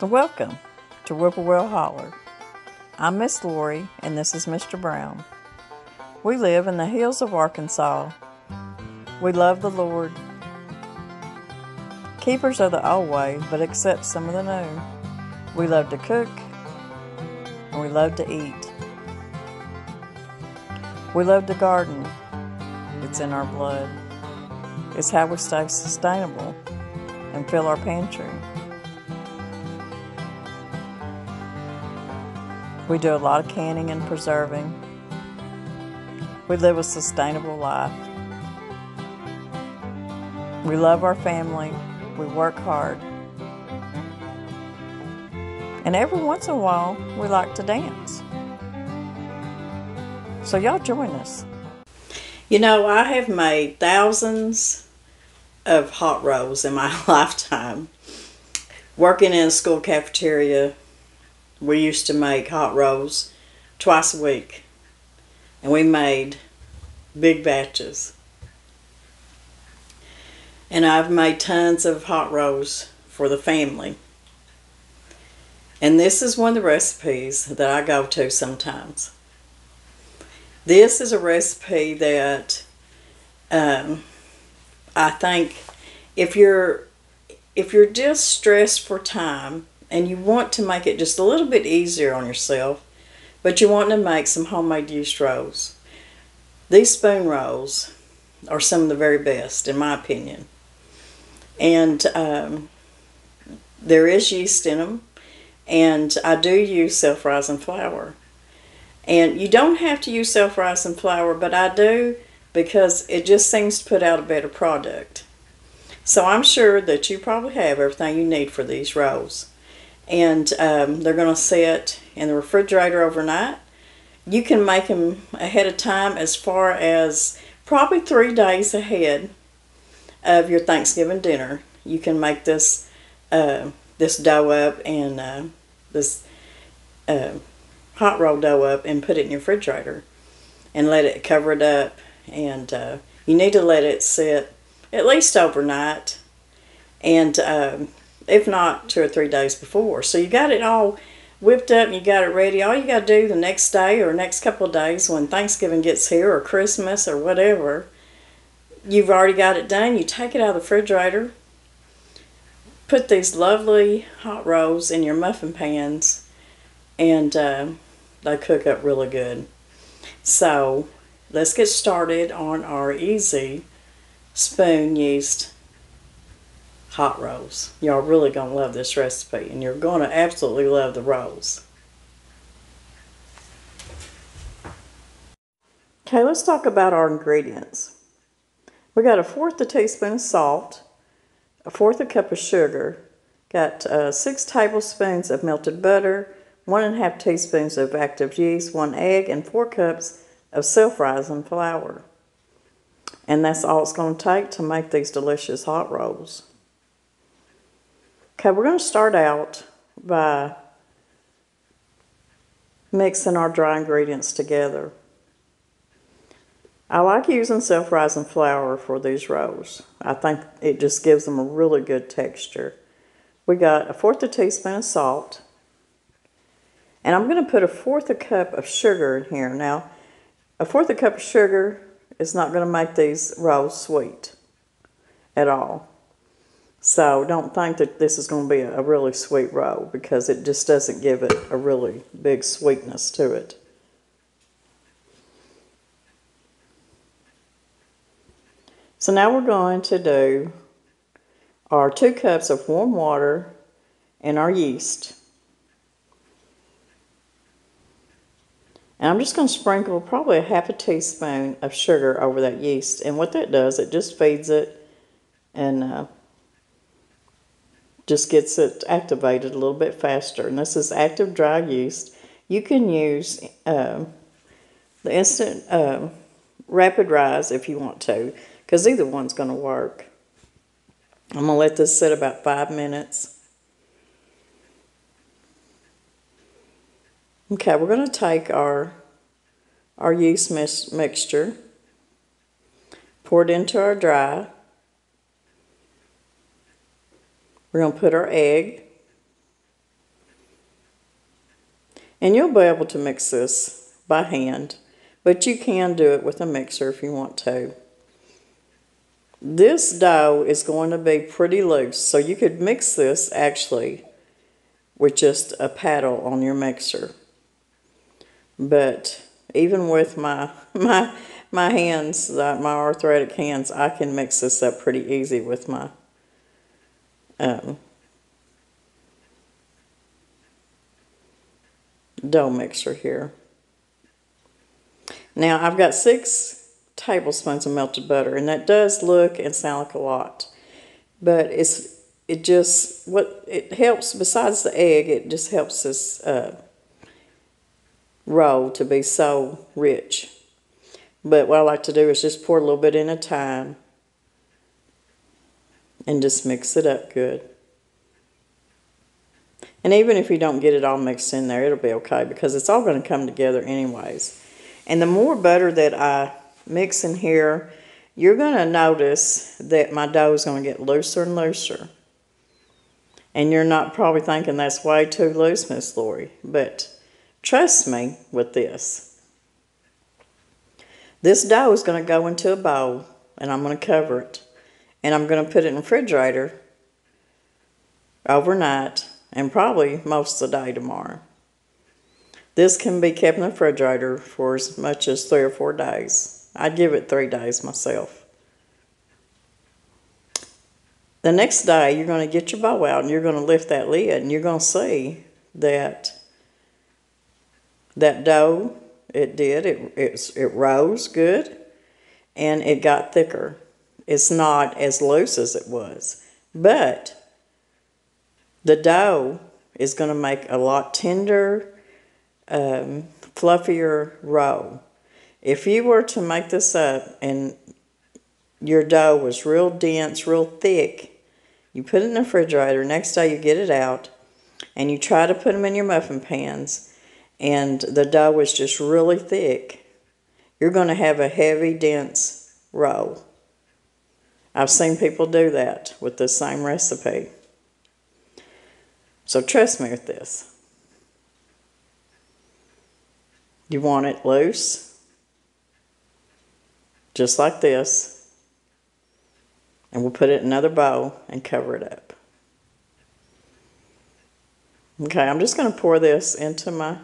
Welcome to Whippoorwill Holler. I'm Miss Lori, and this is Mr. Brown. We live in the hills of Arkansas. We love the Lord. Keepers of the old way, but accept some of the new. We love to cook, and we love to eat. We love to garden. It's in our blood. It's how we stay sustainable and fill our pantry. We do a lot of canning and preserving. We live a sustainable life. We love our family. We work hard. And every once in a while, we like to dance. So, y'all join us. You know, I have made thousands of hot rolls in my lifetime. Working in a school cafeteria, we used to make hot rolls twice a week. And we made big batches. And I've made tons of hot rolls for the family. And this is one of the recipes that I go to sometimes. This is a recipe that um, I think if you're if you're just stressed for time and you want to make it just a little bit easier on yourself, but you want to make some homemade yeast rolls. These spoon rolls are some of the very best, in my opinion. And um, there is yeast in them, and I do use self rising flour. And you don't have to use self rising flour, but I do because it just seems to put out a better product. So I'm sure that you probably have everything you need for these rolls and um, they're going to sit in the refrigerator overnight. You can make them ahead of time as far as probably three days ahead of your Thanksgiving dinner. You can make this uh, this dough up and uh, this uh, hot roll dough up and put it in your refrigerator and let it cover it up. And uh, you need to let it sit at least overnight. And um, if not two or three days before. So you got it all whipped up and you got it ready. All you got to do the next day or next couple of days when Thanksgiving gets here or Christmas or whatever, you've already got it done. You take it out of the refrigerator, put these lovely hot rolls in your muffin pans, and uh, they cook up really good. So let's get started on our easy spoon yeast hot rolls. Y'all really to love this recipe and you're to absolutely love the rolls. Okay, let's talk about our ingredients. We got a fourth a teaspoon of salt, a fourth a cup of sugar, got uh, six tablespoons of melted butter, one and a half teaspoons of active yeast, one egg, and four cups of self-rising flour. And that's all it's going to take to make these delicious hot rolls. Okay, we're going to start out by mixing our dry ingredients together. I like using self-rising flour for these rolls. I think it just gives them a really good texture. We got a fourth of a teaspoon of salt. And I'm going to put a fourth a cup of sugar in here. Now, a fourth a cup of sugar is not going to make these rolls sweet at all. So don't think that this is going to be a really sweet roll because it just doesn't give it a really big sweetness to it. So now we're going to do our two cups of warm water and our yeast. And I'm just going to sprinkle probably a half a teaspoon of sugar over that yeast. And what that does, it just feeds it and uh, just gets it activated a little bit faster. And this is active dry yeast. You can use um, the instant um, rapid rise if you want to, because either one's going to work. I'm going to let this sit about five minutes. Okay, we're going to take our, our yeast mix mixture, pour it into our dry, We're going to put our egg. And you'll be able to mix this by hand, but you can do it with a mixer if you want to. This dough is going to be pretty loose, so you could mix this actually with just a paddle on your mixer. But even with my my my hands, uh, my arthritic hands, I can mix this up pretty easy with my um, dough mixer here. Now I've got six tablespoons of melted butter and that does look and sound like a lot. But it's it just what it helps besides the egg, it just helps this uh, roll to be so rich. But what I like to do is just pour a little bit in a time and just mix it up good. And even if you don't get it all mixed in there, it'll be okay because it's all going to come together anyways. And the more butter that I mix in here, you're going to notice that my dough is going to get looser and looser. And you're not probably thinking that's way too loose, Miss Lori. But trust me with this. This dough is going to go into a bowl and I'm going to cover it. And I'm going to put it in the refrigerator overnight and probably most of the day tomorrow. This can be kept in the refrigerator for as much as three or four days. I'd give it three days myself. The next day, you're going to get your bowl out and you're going to lift that lid and you're going to see that that dough, it did, it, it, it rose good and it got thicker. It's not as loose as it was, but the dough is going to make a lot tender, um, fluffier roll. If you were to make this up and your dough was real dense, real thick, you put it in the refrigerator. Next day you get it out and you try to put them in your muffin pans and the dough was just really thick. You're going to have a heavy, dense roll. I've seen people do that with the same recipe. So trust me with this. You want it loose, just like this. And we'll put it in another bowl and cover it up. Okay, I'm just going to pour this into my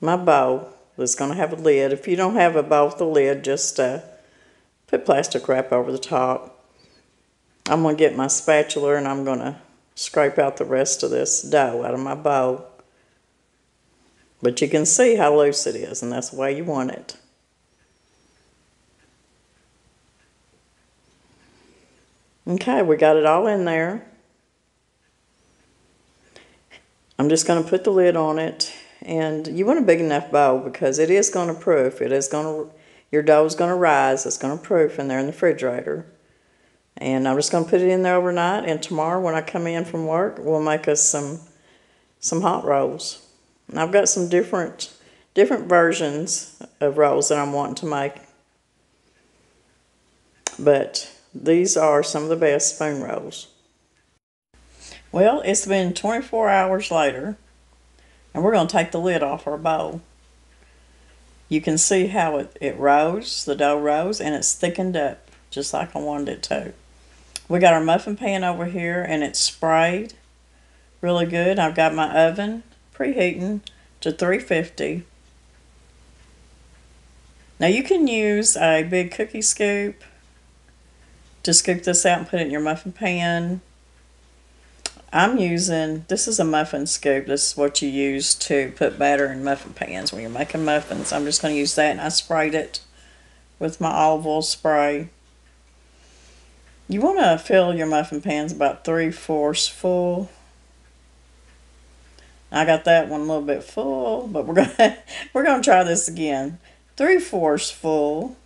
my bowl that's going to have a lid. If you don't have a bowl with a lid, just uh, put plastic wrap over the top. I'm going to get my spatula and I'm going to scrape out the rest of this dough out of my bowl. But you can see how loose it is, and that's the way you want it. Okay, we got it all in there. I'm just going to put the lid on it, and you want a big enough bowl because it is going to proof. It is going to, your dough is going to rise. It's going to proof in there in the refrigerator. And I'm just going to put it in there overnight. And tomorrow when I come in from work, we'll make us some some hot rolls. And I've got some different different versions of rolls that I'm wanting to make. But these are some of the best spoon rolls. Well, it's been 24 hours later, and we're going to take the lid off our bowl. You can see how it, it rose, the dough rose, and it's thickened up just like I wanted it to. We got our muffin pan over here and it's sprayed really good. I've got my oven preheating to 350. Now you can use a big cookie scoop to scoop this out and put it in your muffin pan. I'm using, this is a muffin scoop. This is what you use to put batter in muffin pans when you're making muffins. I'm just going to use that and I sprayed it with my olive oil spray. You want to fill your muffin pans about three-fourths full. I got that one a little bit full, but we're gonna we're gonna try this again. Three-fourths full.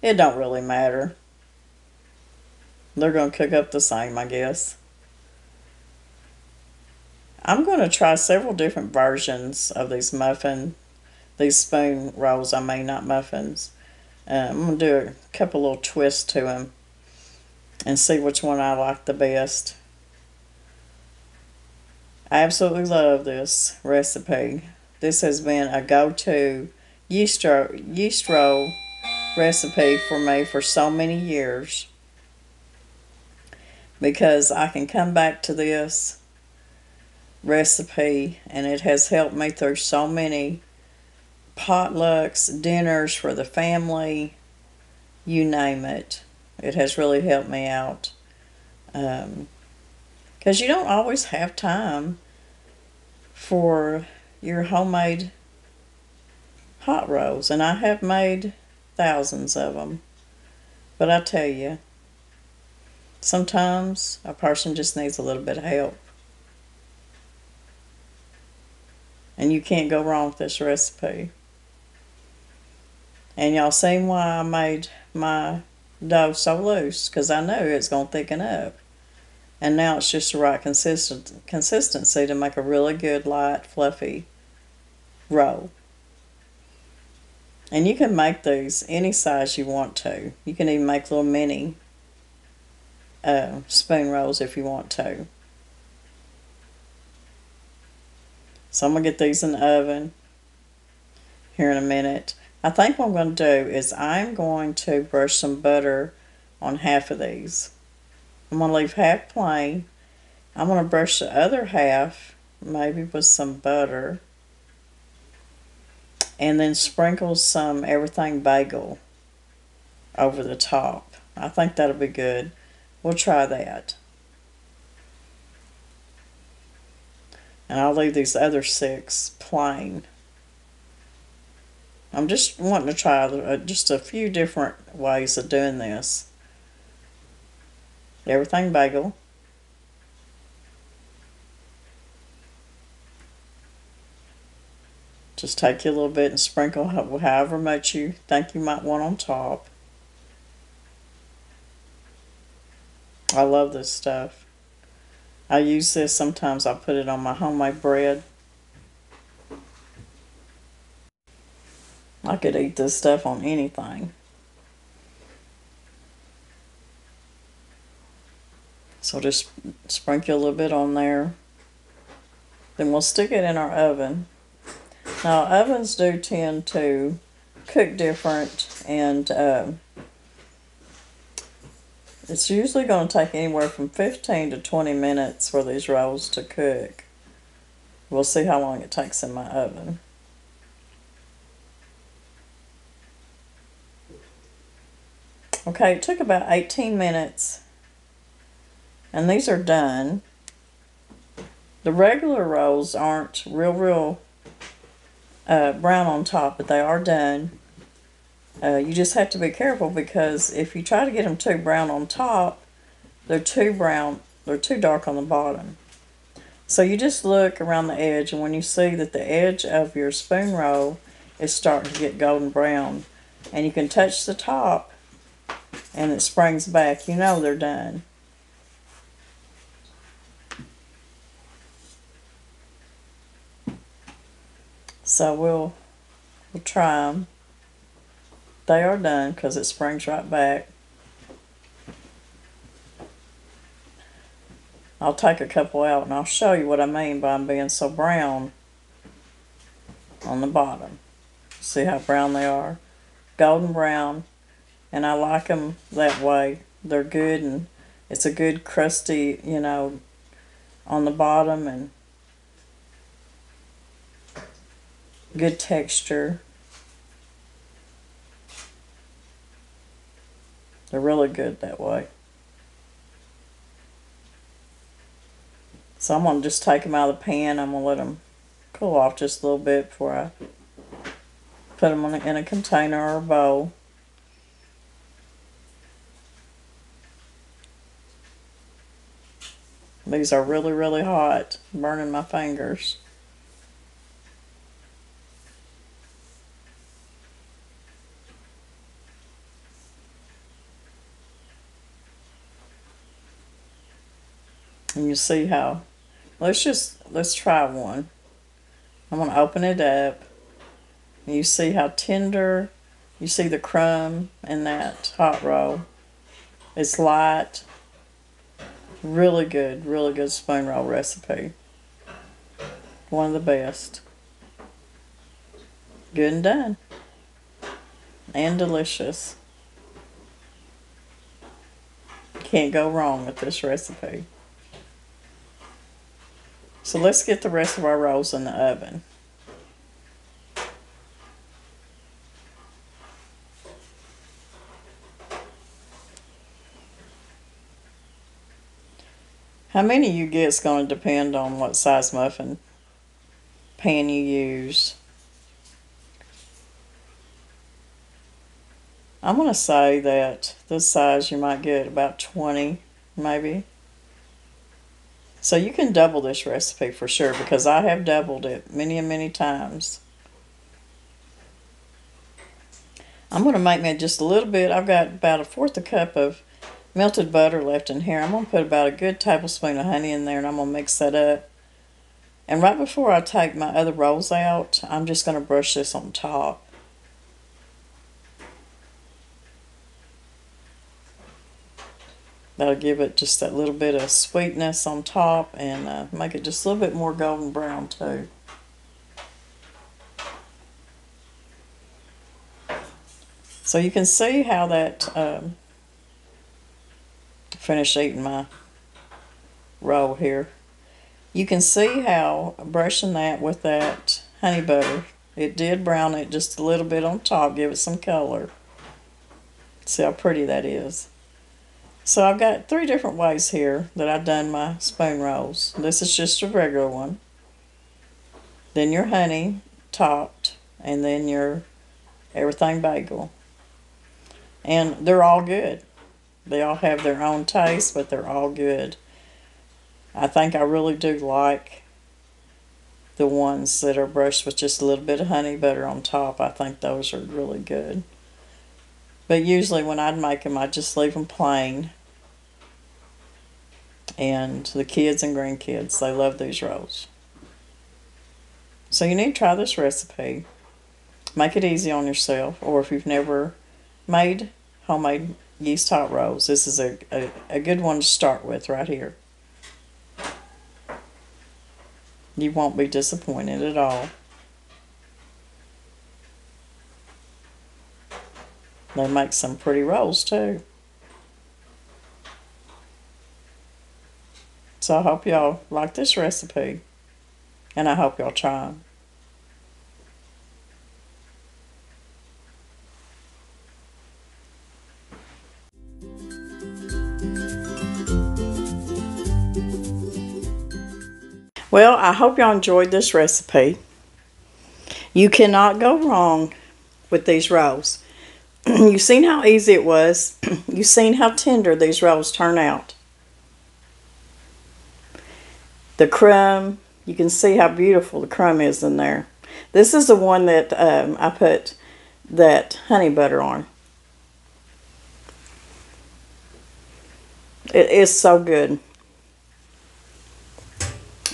It don't really matter. They're gonna cook up the same, I guess. I'm going to try several different versions of these muffin, these spoon rolls, I mean, not muffins. Uh, I'm going to do a couple little twists to them and see which one I like the best. I absolutely love this recipe. This has been a go-to yeast, yeast roll recipe for me for so many years because I can come back to this recipe and it has helped me through so many potlucks, dinners for the family, you name it. It has really helped me out. Because um, you don't always have time for your homemade hot rolls. And I have made thousands of them. But I tell you, sometimes a person just needs a little bit of help. And you can't go wrong with this recipe. And y'all seen why I made my dough so loose because I know it's going to thicken up. And now it's just the right consistent, consistency to make a really good, light, fluffy roll. And you can make these any size you want to. You can even make little mini uh, spoon rolls if you want to. So I'm going to get these in the oven here in a minute. I think what I'm going to do is I'm going to brush some butter on half of these. I'm going to leave half plain. I'm going to brush the other half maybe with some butter and then sprinkle some everything bagel over the top. I think that'll be good. We'll try that. And I'll leave these other six plain. I'm just wanting to try uh, just a few different ways of doing this. Everything bagel. Just take you a little bit and sprinkle however much you think you might want on top. I love this stuff. I use this sometimes I put it on my homemade bread. I could eat this stuff on anything. So just sprinkle a little bit on there. Then we'll stick it in our oven. Now ovens do tend to cook different and uh, it's usually going to take anywhere from 15 to 20 minutes for these rolls to cook. We'll see how long it takes in my oven. Okay, it took about 18 minutes. And these are done. The regular rolls aren't real, real uh, brown on top, but they are done. Uh, you just have to be careful because if you try to get them too brown on top, they're too brown, they're too dark on the bottom. So you just look around the edge, and when you see that the edge of your spoon roll is starting to get golden brown, and you can touch the top, and it springs back, you know they're done. So we'll, we'll try them. They are done because it springs right back. I'll take a couple out and I'll show you what I mean by them being so brown on the bottom. See how brown they are? Golden brown and I like them that way. They're good and it's a good crusty, you know, on the bottom and good texture. They're really good that way. So I'm going to just take them out of the pan. I'm going to let them cool off just a little bit before I put them in a container or a bowl. These are really, really hot, burning my fingers. And you see how, let's just, let's try one. I'm going to open it up. And you see how tender, you see the crumb in that hot roll. It's light. Really good, really good spoon roll recipe. one of the best. Good and done. And delicious. Can't go wrong with this recipe. So let's get the rest of our rolls in the oven. How many you get is going to depend on what size muffin pan you use. I'm going to say that this size you might get about 20 maybe. So you can double this recipe for sure because I have doubled it many and many times. I'm going to make me just a little bit. I've got about a fourth a cup of melted butter left in here. I'm going to put about a good tablespoon of honey in there and I'm going to mix that up. And right before I take my other rolls out, I'm just going to brush this on top. That'll give it just that little bit of sweetness on top and uh, make it just a little bit more golden brown too. So you can see how that um, finish eating my roll here. You can see how brushing that with that honey butter, it did brown it just a little bit on top, give it some color. See how pretty that is. So I've got three different ways here that I've done my spoon rolls. This is just a regular one. Then your honey topped, and then your everything bagel. And they're all good. They all have their own taste, but they're all good. I think I really do like the ones that are brushed with just a little bit of honey butter on top. I think those are really good. But usually when I'd make them, I'd just leave them plain. And the kids and grandkids, they love these rolls. So you need to try this recipe. Make it easy on yourself. Or if you've never made homemade yeast hot rolls. This is a, a, a good one to start with right here. You won't be disappointed at all. They make some pretty rolls too. So I hope y'all like this recipe. And I hope y'all try them. Well, I hope y'all enjoyed this recipe. You cannot go wrong with these rolls. You've seen how easy it was. You've seen how tender these rolls turn out. The crumb, you can see how beautiful the crumb is in there. This is the one that um, I put that honey butter on. It is so good.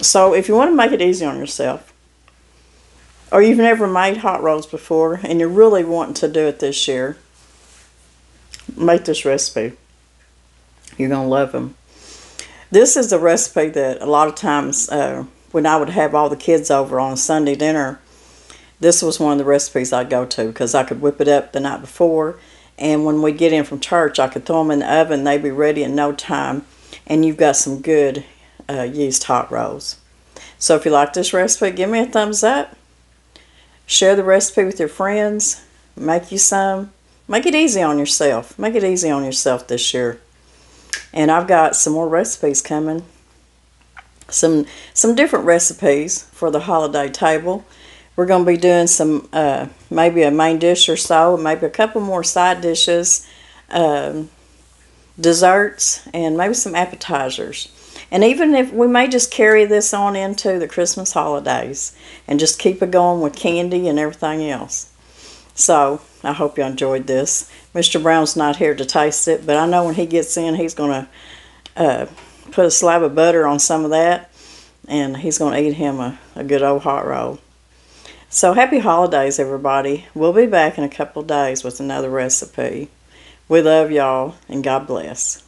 So if you want to make it easy on yourself, or you've never made hot rolls before and you're really wanting to do it this year, make this recipe. You're going to love them. This is a recipe that a lot of times uh, when I would have all the kids over on Sunday dinner, this was one of the recipes I'd go to because I could whip it up the night before. And when we get in from church, I could throw them in the oven. They'd be ready in no time. And you've got some good uh, yeast hot rolls. So if you like this recipe, give me a thumbs up. Share the recipe with your friends. Make you some. Make it easy on yourself. Make it easy on yourself this year. And I've got some more recipes coming. Some some different recipes for the holiday table. We're going to be doing some, uh, maybe a main dish or so, maybe a couple more side dishes, um, desserts, and maybe some appetizers. And even if we may just carry this on into the Christmas holidays and just keep it going with candy and everything else. So I hope you enjoyed this. Mr. Brown's not here to taste it, but I know when he gets in, he's going to uh, put a slab of butter on some of that and he's going to eat him a, a good old hot roll. So happy holidays, everybody. We'll be back in a couple days with another recipe. We love y'all and God bless.